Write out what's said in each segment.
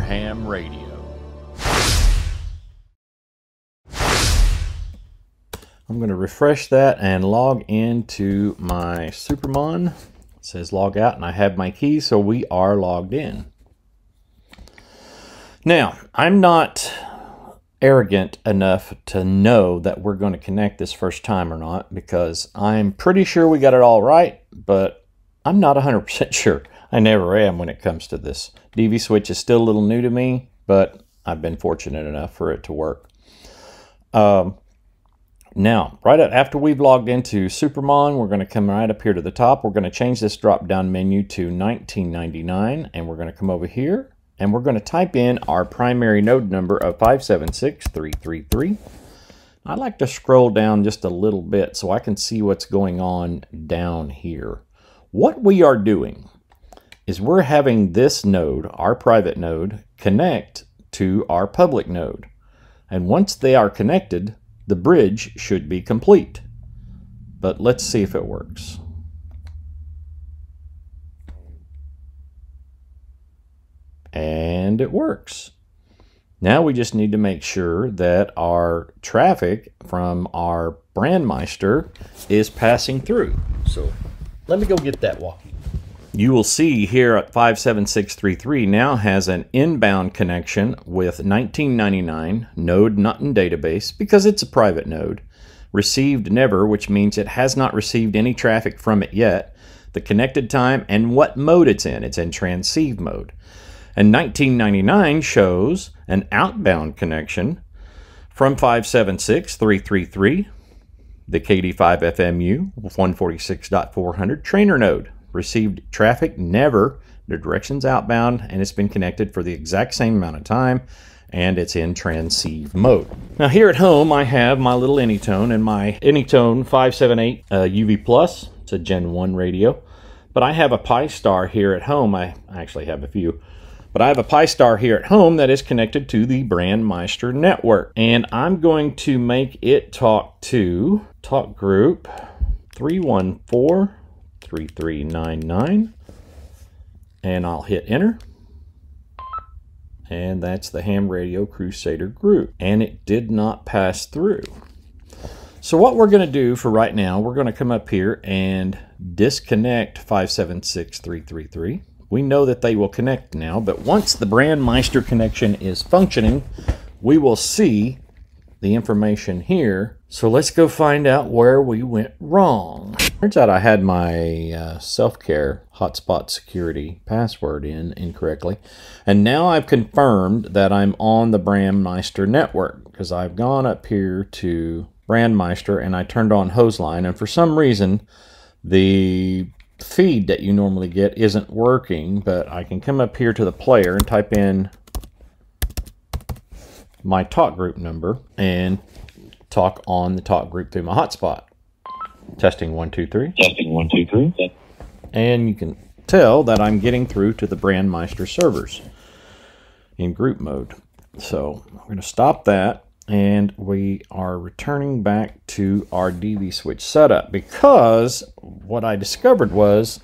Ham Radio. I'm going to refresh that and log into my Supermon. It says log out and I have my key, so we are logged in. Now, I'm not arrogant enough to know that we're going to connect this first time or not because I'm pretty sure we got it all right, but I'm not 100% sure. I never am when it comes to this. DV switch is still a little new to me, but I've been fortunate enough for it to work. Um, now, right after we've logged into Supermon, we're going to come right up here to the top. We're going to change this drop-down menu to 1999, and we're going to come over here, and we're going to type in our primary node number of 576333. I like to scroll down just a little bit so I can see what's going on down here. What we are doing is we're having this node, our private node, connect to our public node. And once they are connected, the bridge should be complete. But let's see if it works. And it works. Now we just need to make sure that our traffic from our Brandmeister is passing through. So let me go get that walkie. You will see here at 57633 now has an inbound connection with 1999 node not database because it's a private node. Received never, which means it has not received any traffic from it yet. The connected time and what mode it's in. It's in transceive mode. And 1999 shows an outbound connection from 576333 the KD5FMU 146.400 trainer node received traffic never the directions outbound and it's been connected for the exact same amount of time and it's in transceive mode. Now here at home I have my little Anytone and my Anytone 578 uh, UV Plus. It's a Gen 1 radio. But I have a Pi-Star here at home. I actually have a few. But I have a Pi-Star here at home that is connected to the Brandmeister network. And I'm going to make it talk to talk group 314-3399. And I'll hit enter. And that's the Ham Radio Crusader group. And it did not pass through. So what we're going to do for right now, we're going to come up here and disconnect 576333 we know that they will connect now, but once the Brandmeister connection is functioning, we will see the information here. So let's go find out where we went wrong. Turns out I had my uh, self-care hotspot security password in incorrectly. And now I've confirmed that I'm on the Brandmeister network because I've gone up here to Brandmeister and I turned on Hoseline. And for some reason, the feed that you normally get isn't working, but I can come up here to the player and type in my talk group number and talk on the talk group through my hotspot. Testing one, two, three. Testing one, two, three. And you can tell that I'm getting through to the Brandmeister servers in group mode. So I'm going to stop that and we are returning back to our DV switch setup because what I discovered was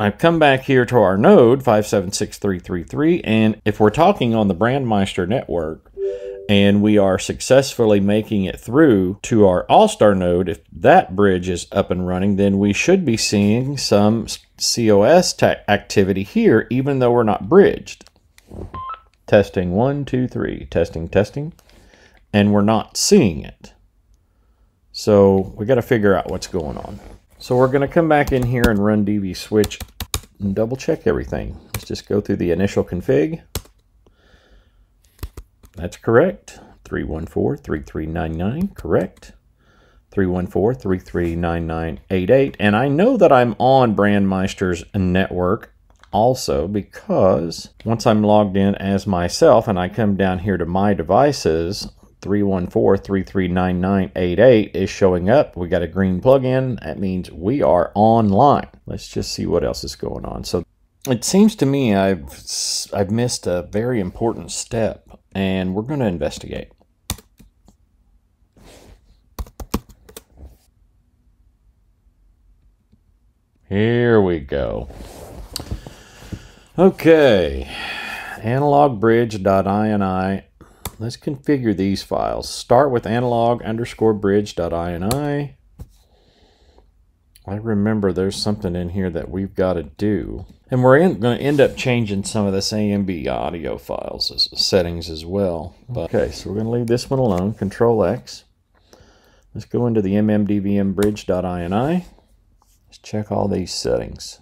I've come back here to our node 576333 and if we're talking on the Brandmeister network and we are successfully making it through to our All-Star node, if that bridge is up and running, then we should be seeing some COS activity here even though we're not bridged. Testing one, two, three. Testing, testing. And we're not seeing it. So we got to figure out what's going on. So we're going to come back in here and run DV switch and double check everything. Let's just go through the initial config. That's correct. 314-3399, correct. 314-339988. And I know that I'm on Brandmeister's network also because once I'm logged in as myself and I come down here to my devices, 314-339988 is showing up. We got a green plug-in. That means we are online. Let's just see what else is going on. So it seems to me I've I've missed a very important step and we're going to investigate. Here we go. Okay, analogbridge.ini. Let's configure these files. Start with analog underscore bridge.ini. I remember there's something in here that we've got to do. And we're going to end up changing some of this AMB audio files as settings as well. But, okay, so we're going to leave this one alone. Control X. Let's go into the mmdvm bridge.ini. Let's check all these settings.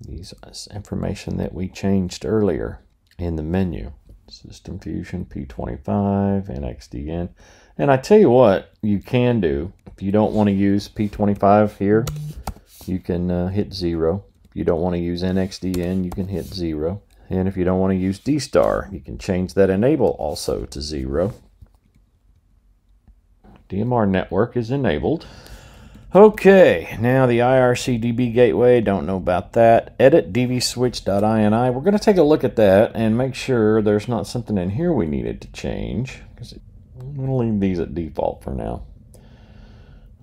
These information that we changed earlier in the menu. System Fusion P25 NXDN. And I tell you what you can do. If you don't want to use P25 here, you can uh, hit zero. If you don't want to use NXDN, you can hit zero. And if you don't want to use D-Star, you can change that enable also to zero. DMR network is enabled. Okay, now the IRC-DB gateway, don't know about that. Edit dvswitch.ini. We're going to take a look at that and make sure there's not something in here we needed to change. I'm going to leave these at default for now.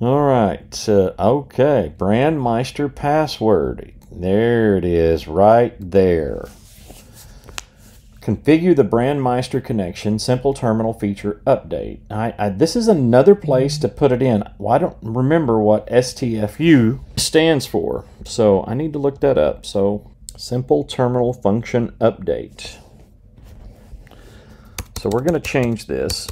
All right, uh, okay, Brandmeister password. There it is, right there. Configure the Brandmeister connection, simple terminal feature update. I, I, this is another place to put it in. Well, I don't remember what STFU stands for, so I need to look that up. So, simple terminal function update. So we're going to change this.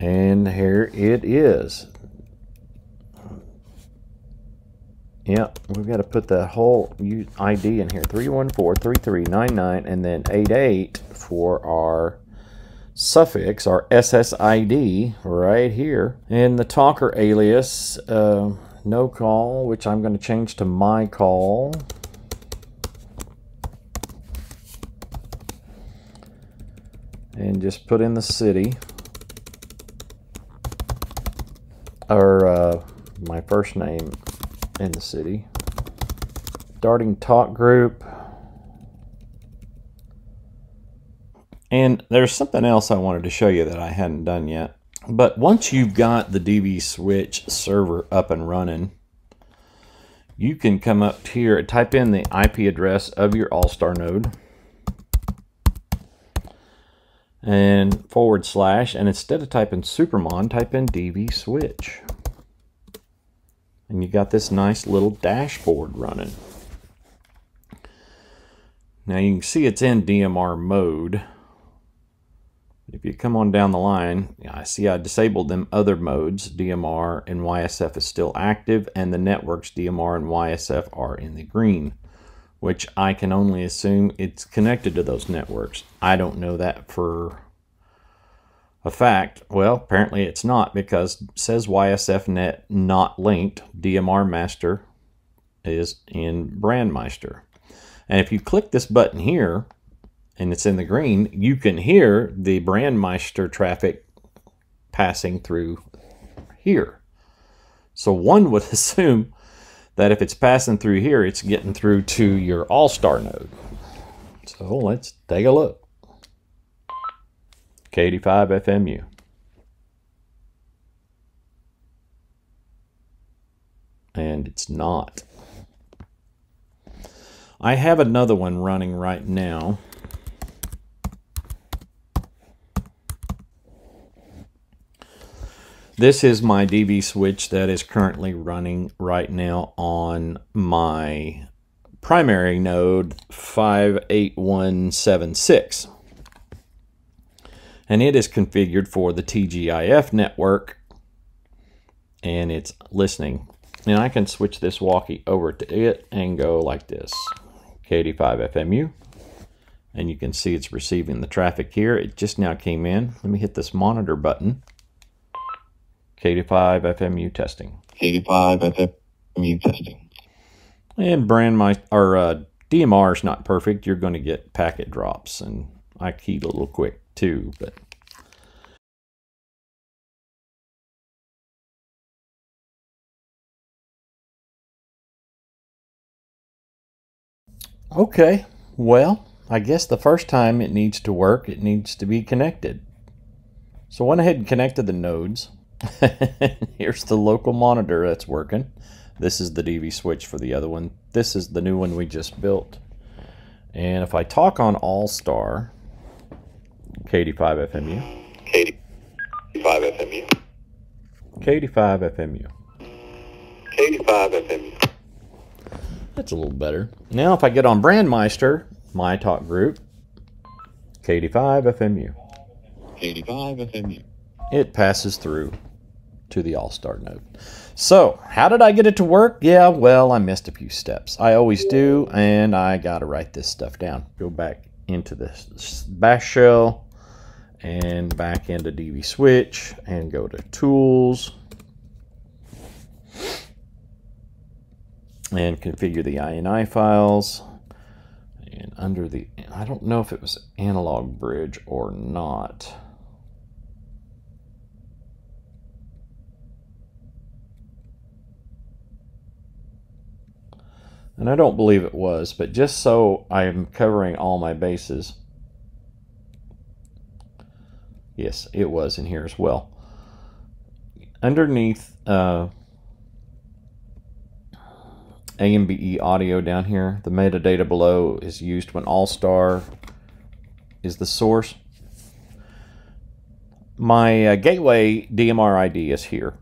And here it is. Yeah, we've got to put the whole ID in here. 314-3399 and then 88 for our suffix, our SSID right here. And the talker alias, uh, no call, which I'm going to change to my call. And just put in the city. Or uh, my first name in the city. Starting talk group. And there's something else I wanted to show you that I hadn't done yet. But once you've got the DV switch server up and running, you can come up here, and type in the IP address of your All-Star node and forward slash, and instead of typing Supermon, type in DV switch and you got this nice little dashboard running. Now you can see it's in DMR mode. If you come on down the line, I see I disabled them other modes. DMR and YSF is still active and the networks DMR and YSF are in the green, which I can only assume it's connected to those networks. I don't know that for a fact, well, apparently it's not because says YSFnet not linked. DMR master is in Brandmeister. And if you click this button here and it's in the green, you can hear the Brandmeister traffic passing through here. So one would assume that if it's passing through here, it's getting through to your All-Star node. So let's take a look. KD5 FMU. And it's not. I have another one running right now. This is my DV switch that is currently running right now on my primary node 58176 and it is configured for the TGIF network and it's listening. And I can switch this walkie over to it and go like this. KD5 FMU. And you can see it's receiving the traffic here. It just now came in. Let me hit this monitor button. KD5 FMU testing. KD5 FMU testing. And brand my or uh, DMR is not perfect. You're going to get packet drops, and I keyed a little quick too, but Okay, well, I guess the first time it needs to work, it needs to be connected. So I went ahead and connected the nodes. Here's the local monitor that's working. This is the DV switch for the other one. This is the new one we just built. And if I talk on All Star, KD5FMU. KD5FMU. KD5FMU. KD5FMU. That's a little better. Now, if I get on Brandmeister, my talk group, KD5FMU. KD5FMU. It passes through to the all-star node. So, how did I get it to work? Yeah, well, I missed a few steps. I always do, and I got to write this stuff down. Go back into this, this bash shell, and back into DV switch and go to tools and configure the INI files. And under the, I don't know if it was analog bridge or not. And I don't believe it was, but just so I'm covering all my bases. Yes, it was in here as well. Underneath uh, AMBE audio down here, the metadata below is used when All-Star is the source. My uh, gateway DMR ID is here,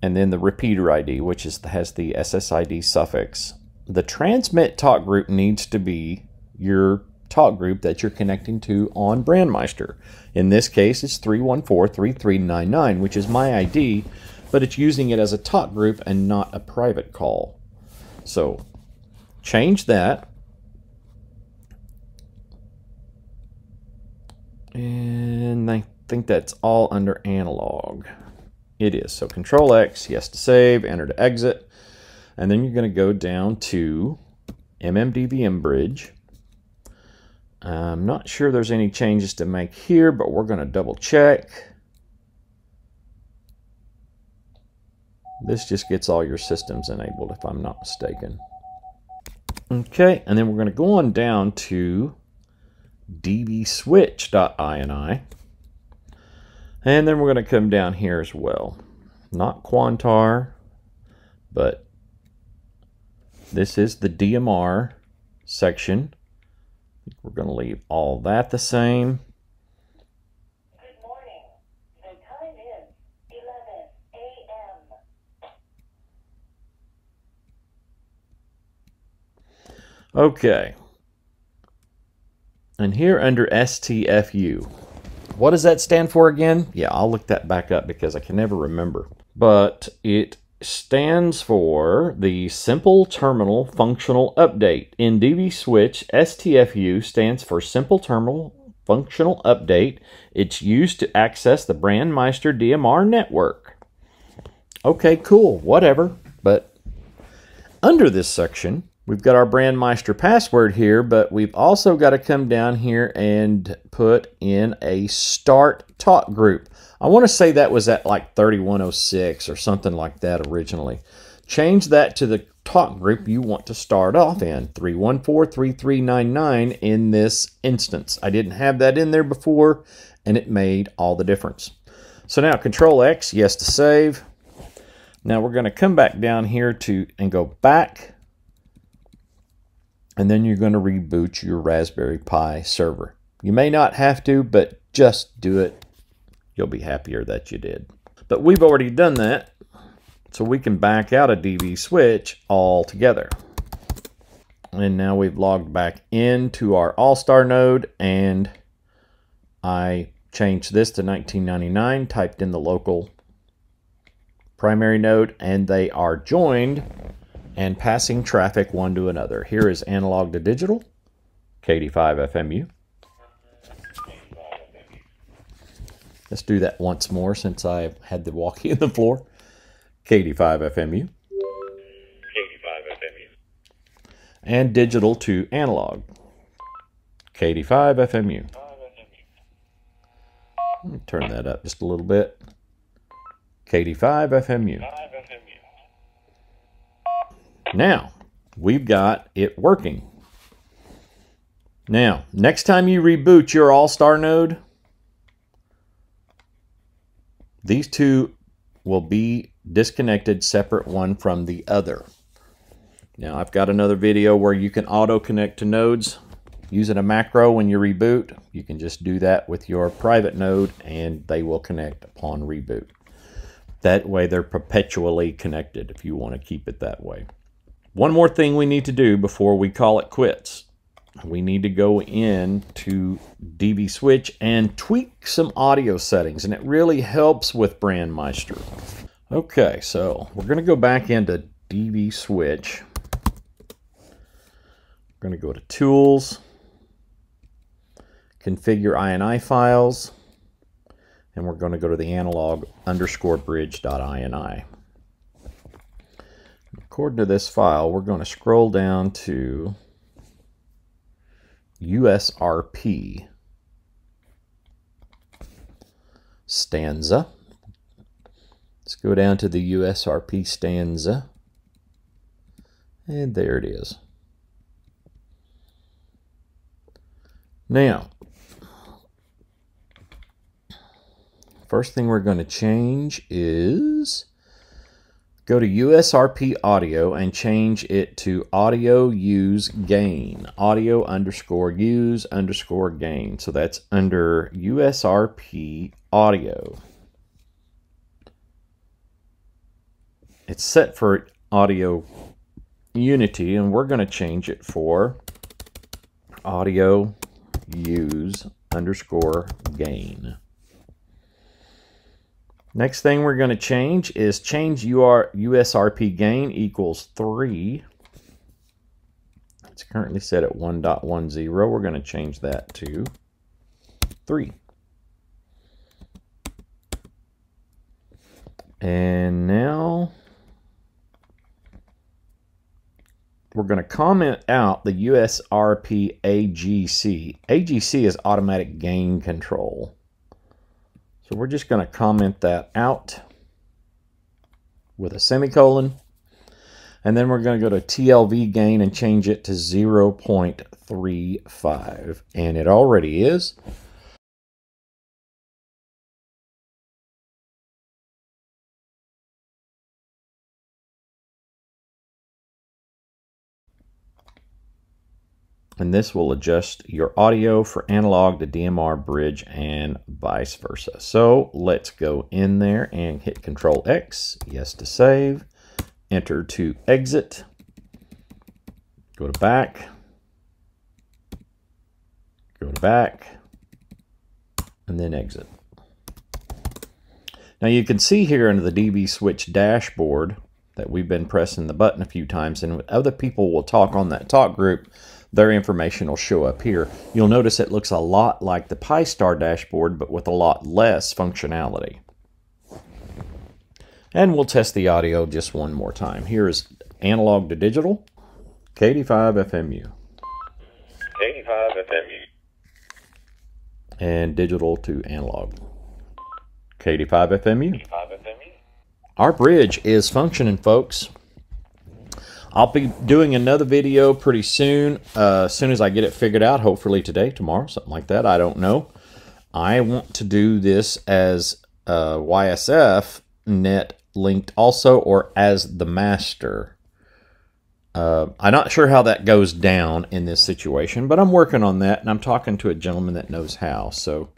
and then the repeater ID, which is has the SSID suffix the transmit talk group needs to be your talk group that you're connecting to on Brandmeister. In this case, it's 314-3399, which is my ID, but it's using it as a talk group and not a private call. So change that. And I think that's all under analog. It is. So Control X, yes to save, enter to exit. And then you're going to go down to MMDVM bridge. I'm not sure there's any changes to make here, but we're going to double check. This just gets all your systems enabled if I'm not mistaken. Okay, and then we're going to go on down to dvswitch.ini. And then we're going to come down here as well. Not Quantar, but this is the DMR section. We're going to leave all that the same. Good morning. The time is 11 a.m. Okay. And here under STFU, what does that stand for again? Yeah, I'll look that back up because I can never remember. But it stands for the Simple Terminal Functional Update. In DV Switch, STFU stands for Simple Terminal Functional Update. It's used to access the Brandmeister DMR network. Okay, cool, whatever. But under this section, we've got our Brandmeister password here, but we've also got to come down here and put in a start talk group. I want to say that was at like 3106 or something like that originally. Change that to the talk group you want to start off in, 314-3399 in this instance. I didn't have that in there before, and it made all the difference. So now Control X, yes to save. Now we're going to come back down here to and go back, and then you're going to reboot your Raspberry Pi server. You may not have to, but just do it you'll be happier that you did. But we've already done that, so we can back out a DV switch altogether. And now we've logged back into our All-Star node, and I changed this to 1999, typed in the local primary node, and they are joined and passing traffic one to another. Here is analog to digital, KD5 FMU. Let's do that once more since I had the walkie in the floor. KD5 FMU. KD5 FMU. And digital to analog. KD5 FMU. Let me turn that up just a little bit. KD5 FMU. Now, we've got it working. Now, next time you reboot your All-Star node, these two will be disconnected separate one from the other. Now I've got another video where you can auto connect to nodes using a macro when you reboot. You can just do that with your private node and they will connect upon reboot. That way they're perpetually connected if you want to keep it that way. One more thing we need to do before we call it quits. We need to go in to DV Switch and tweak some audio settings, and it really helps with Brandmeister. Okay, so we're going to go back into DV Switch. We're going to go to Tools, Configure INI files, and we're going to go to the analog underscore bridge.ini. According to this file, we're going to scroll down to USRP stanza. Let's go down to the USRP stanza. And there it is. Now, first thing we're going to change is go to USRP audio and change it to audio use gain. Audio underscore use underscore gain. So that's under USRP audio. It's set for audio unity and we're going to change it for audio use underscore gain. Next thing we're going to change is change UR, USRP gain equals 3. It's currently set at 1.10. We're going to change that to 3. And now we're going to comment out the USRP AGC. AGC is automatic gain control. So we're just going to comment that out with a semicolon. And then we're going to go to TLV gain and change it to 0.35. And it already is. And this will adjust your audio for analog to DMR bridge and vice versa. So let's go in there and hit Control X, yes to save, enter to exit, go to back, go to back, and then exit. Now you can see here under the DV switch dashboard that we've been pressing the button a few times and other people will talk on that talk group their information will show up here. You'll notice it looks a lot like the Pi-Star dashboard, but with a lot less functionality. And we'll test the audio just one more time. Here is analog to digital, KD5 FMU. KD5 FMU. And digital to analog, KD5 FMU. KD5 FMU. Our bridge is functioning, folks. I'll be doing another video pretty soon, uh, as soon as I get it figured out, hopefully today, tomorrow, something like that. I don't know. I want to do this as uh, YSF net linked also or as the master. Uh, I'm not sure how that goes down in this situation, but I'm working on that and I'm talking to a gentleman that knows how. So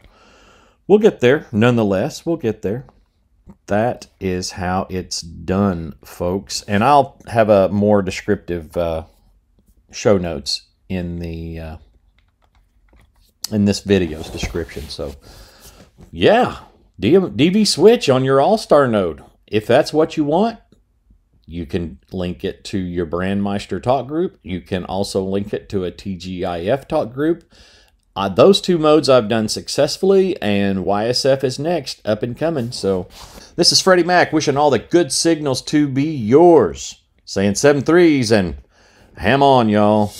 we'll get there. Nonetheless, we'll get there that is how it's done, folks. And I'll have a more descriptive uh, show notes in the uh, in this video's description. So, yeah, DV switch on your All Star node. If that's what you want, you can link it to your Brandmeister talk group. You can also link it to a TGIF talk group. Uh, those two modes I've done successfully, and YSF is next, up and coming. So, this is Freddie Mac wishing all the good signals to be yours. Saying seven threes and ham on, y'all.